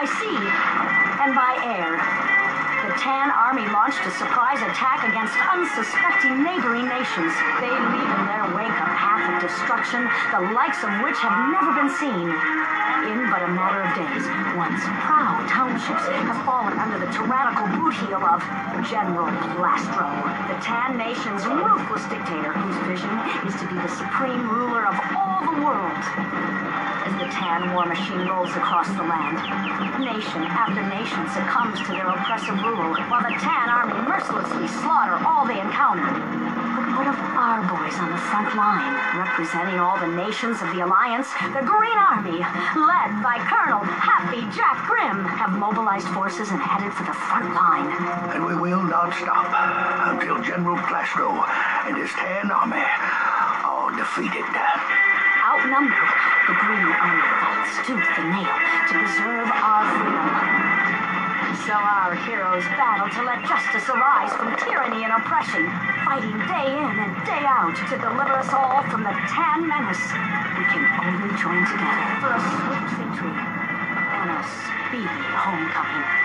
by sea and by air. The Tan Army launched a surprise attack against unsuspecting neighboring nations. They leave in their wake a path of destruction, the likes of which have never been seen. In once proud townships have fallen under the tyrannical boot heel of General Plastro, the Tan Nation's ruthless dictator whose vision is to be the supreme ruler of all the world. As the Tan war machine rolls across the land, nation after nation succumbs to their oppressive rule, while the Tan army mercilessly slaughter all they encounter. But what of our boys on the front line, representing all the nations of the Alliance? The Green Army, led by Colonel Jack Grimm, have mobilized forces and headed for the front line. And we will not stop until General Plastro and his Tan army are defeated. Outnumbered, the Green Army fights tooth and nail to preserve our freedom. So our heroes battle to let justice arise from tyranny and oppression, fighting day in and day out to deliver us all from the Tan menace. We can only join together for a swift victory and a speedy homecoming.